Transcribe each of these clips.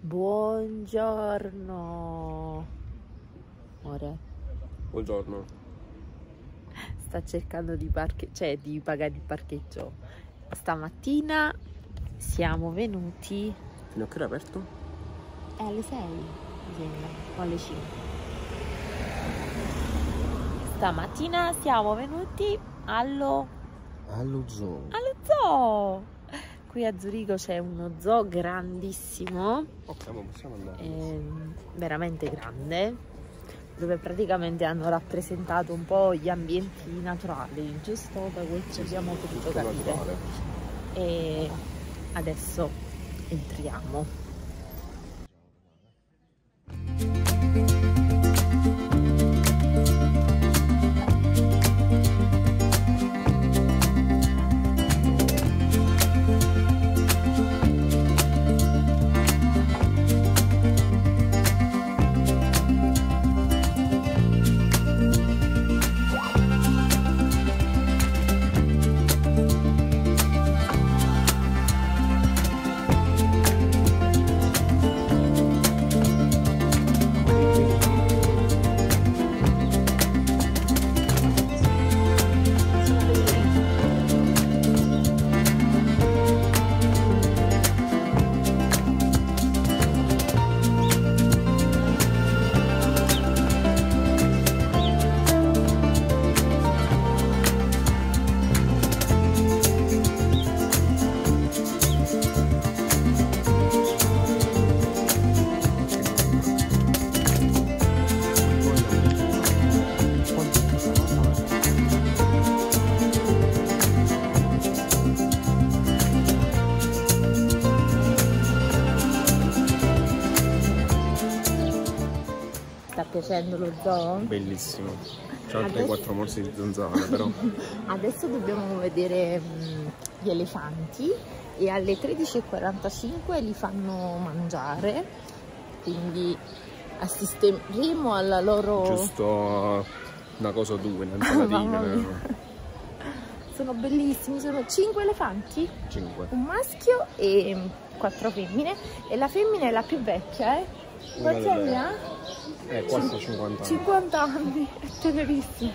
Buongiorno. Amore, Buongiorno. sta cercando di, parche- cioè, di pagare il parcheggio. Stamattina siamo venuti Fino a che ora è aperto? è alle 6, mi sembra, o alle 5. Stamattina siamo venuti allo, Allo zoo. allo zoo. Qui a Zurigo c'è uno zoo grandissimo. Ehm, veramente grande dove praticamente hanno rappresentato un po' gli ambienti naturali. Giusto da quel che abbiamo potuto capire. e adesso entriamo piacendo lo zoo? Bellissimo. C'è altre Adesso- quattro morsi di zanzara, però. adesso dobbiamo vedere mm, gli elefanti e alle 13.45 li fanno mangiare quindi assisteremo alla loro Giusto una cosa o due, una mia. sono bellissimi sono 5 elefanti Cinque. un maschio e quattro femmine e la femmina è la più vecchia eh? Quanti anni ha? Eh, quasi 50 anni. 50 anni è tenerissima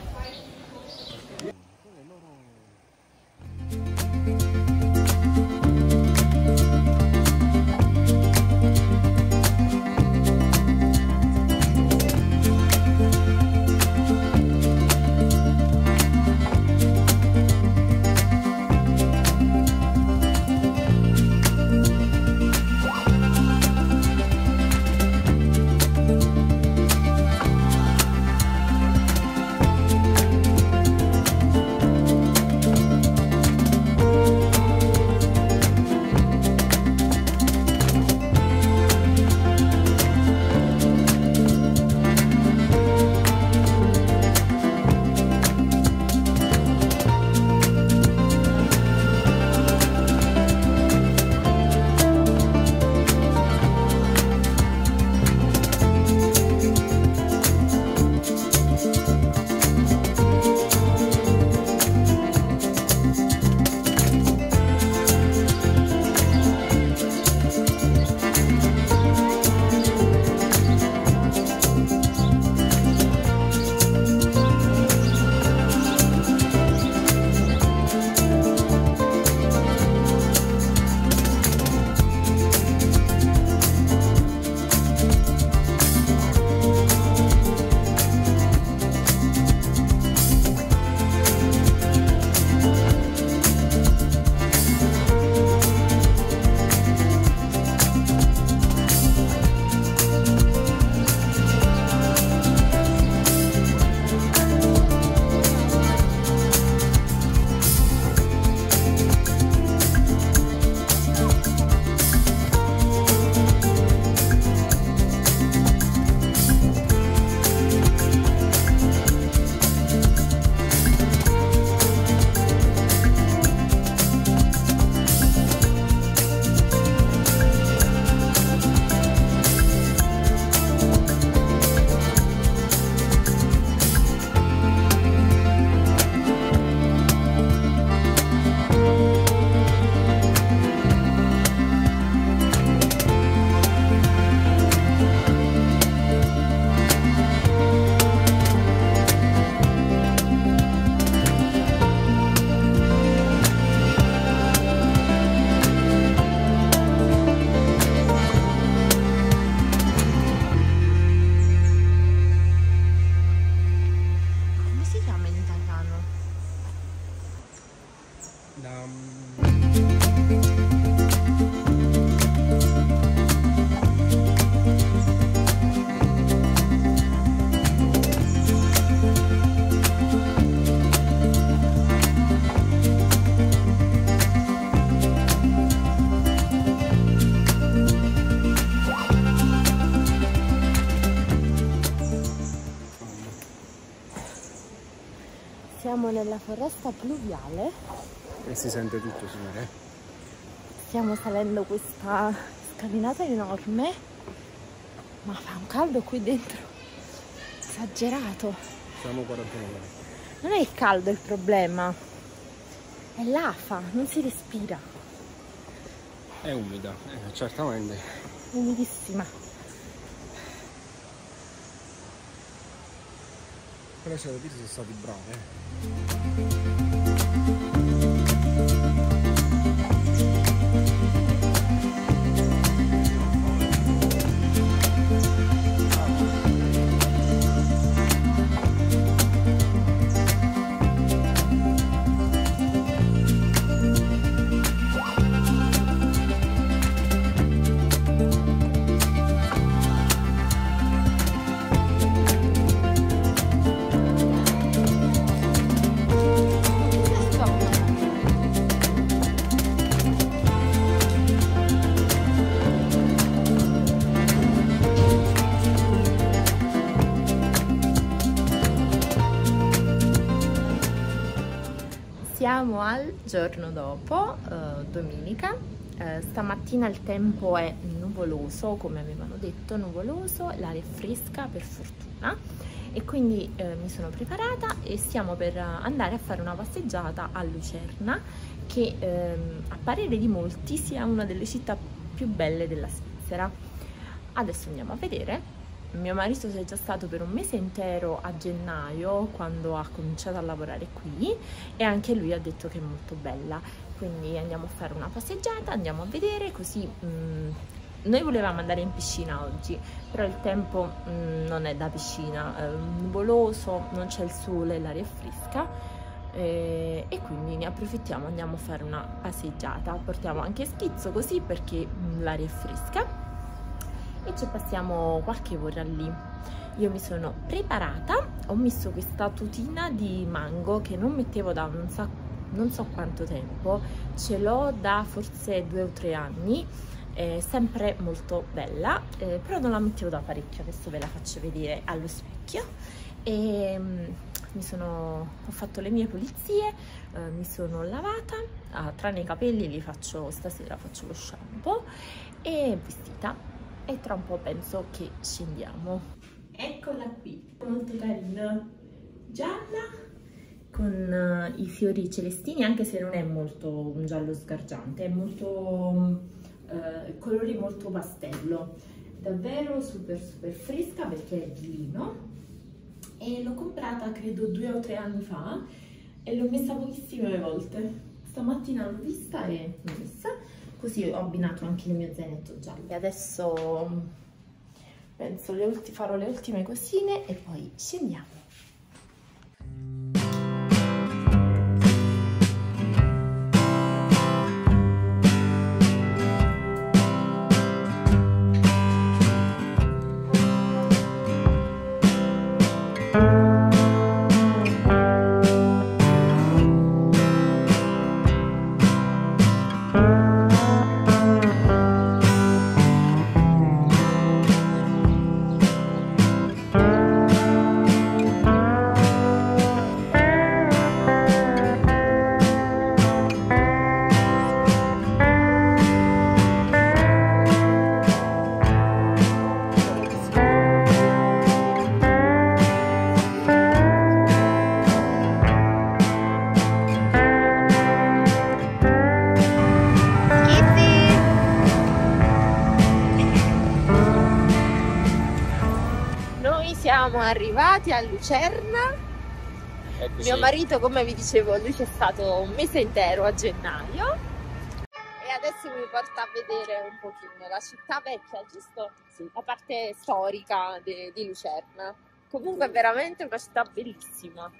Nam. Foresta pluviale. E si sente tutto, signore. Stiamo salendo questa scalinata enorme, ma fa un caldo qui dentro esagerato. Siamo 49 gradi. Non è il caldo il problema, è l'afa, non si respira, È umida, eh, certamente. umidissima. Però se lo dire sono stati bravi, giorno dopo, eh, domenica. Eh, stamattina il tempo è nuvoloso, come avevano detto, nuvoloso, l'aria è fresca per fortuna e quindi eh, mi sono preparata e stiamo per andare a fare una passeggiata a Lucerna che ehm, a parere di molti sia una delle città più belle della Svizzera. Adesso andiamo a vedere. Mio marito c'è già stato per un mese intero a gennaio quando ha cominciato a lavorare qui e anche lui ha detto che è molto bella. Quindi andiamo a fare una passeggiata, andiamo a vedere così. mm, noi volevamo andare in piscina oggi, però il tempo mm, non è da piscina, è nuvoloso, non c'è il sole, l'aria è fresca eh, e quindi ne approfittiamo, andiamo a fare una passeggiata. Portiamo anche schizzo così perché mm, l'aria è fresca e ci passiamo qualche ora lì. Io mi sono preparata, ho messo questa tutina di mango che non mettevo da non so, non so quanto tempo, ce l'ho da forse due o tre anni, è sempre molto bella, eh, però non la mettevo da parecchio, adesso ve la faccio vedere allo specchio. E, mm, sono, ho fatto le mie pulizie, eh, mi sono lavata, ah, tranne i capelli li faccio stasera, faccio lo shampoo e vestita e tra un po' penso che scendiamo. Eccola qui, molto carina, gialla con eh, i fiori celestini anche se non è molto un giallo sgargiante, è molto eh, colori molto pastello, davvero super super fresca perché è di lino e l'ho comprata credo due o tre anni fa e l'ho messa pochissime volte. Stamattina l'ho vista e l'ho messa così ho abbinato anche il mio zainetto giallo. E adesso mm, penso le farò le ultime cosine e poi scendiamo. Arrivati a Lucerna. Eccoci. Mio marito, come vi dicevo, lui c'è stato un mese intero a gennaio. E adesso mi porta a vedere un pochino la città vecchia, giusto? Sì. La parte storica de- di Lucerna. Comunque è veramente una città bellissima.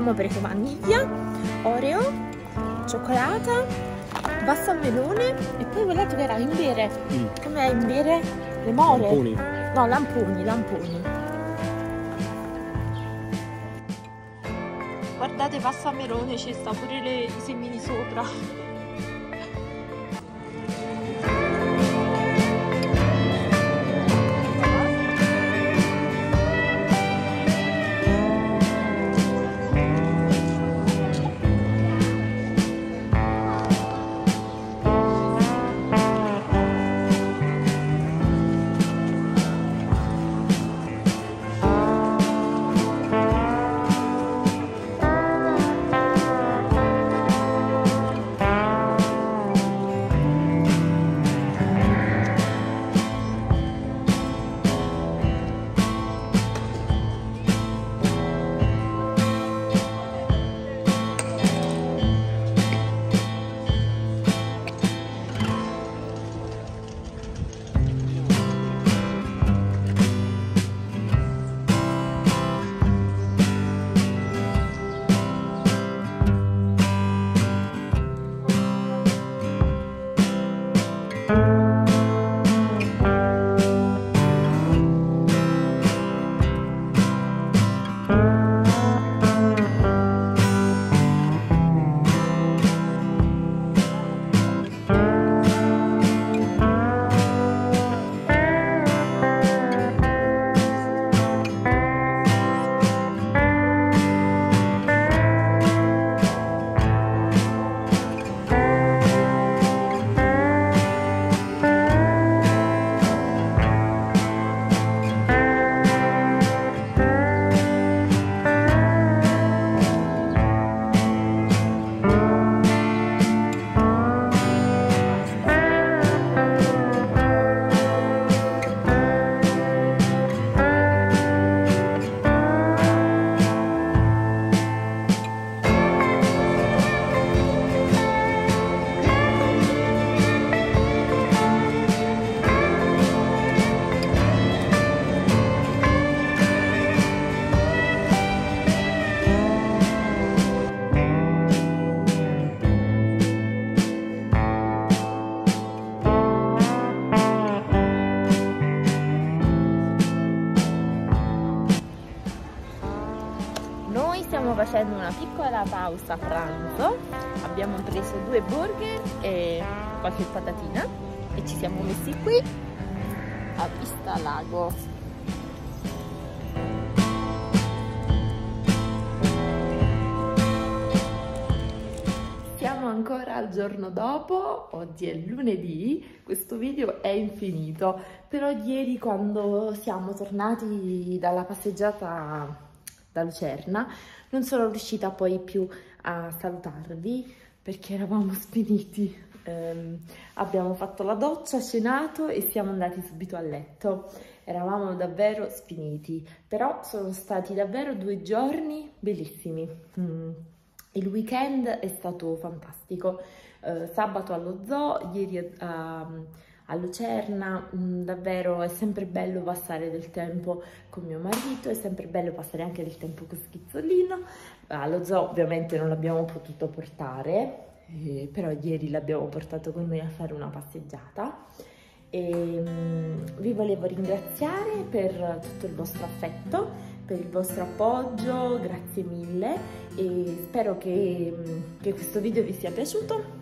Abbiamo preso vaniglia, oreo, cioccolata, pasta al melone e poi quell'altro che era imbere. Mm. Com'è imbere? Le more? Lamponi. No, lamponi, lamponi. Guardate, pasta al melone, ci sta pure le, i semini sopra. Piccola pausa pranzo abbiamo preso due burger e qualche patatina e ci siamo messi qui a vista lago. Siamo ancora al giorno dopo oggi è lunedì questo video è infinito però ieri quando siamo tornati dalla passeggiata da Lucerna non sono riuscita poi più a salutarvi perché eravamo sfiniti. Um, abbiamo fatto la doccia, cenato e siamo andati subito a letto. Eravamo davvero sfiniti, però sono stati davvero due giorni bellissimi. Mm. Il weekend è stato fantastico. Uh, sabato allo zoo, ieri a, uh, a Lucerna, mm, davvero è sempre bello passare del tempo con mio marito, è sempre bello passare anche del tempo con Schizzolino, allo zoo ovviamente non l'abbiamo potuto portare, eh, però ieri l'abbiamo portato con noi a fare una passeggiata. E mm, vi volevo ringraziare per tutto il vostro affetto, per il vostro appoggio, grazie mille e spero che, mm, che questo video vi sia piaciuto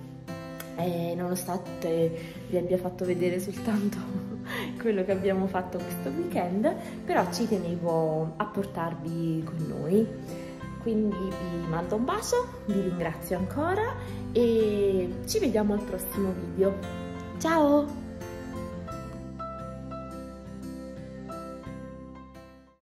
e nonostante vi abbia fatto vedere soltanto quello che abbiamo fatto questo weekend, però ci tenevo a portarvi con noi. Quindi vi mando un bacio, vi ringrazio ancora e ci vediamo al prossimo video. Ciao!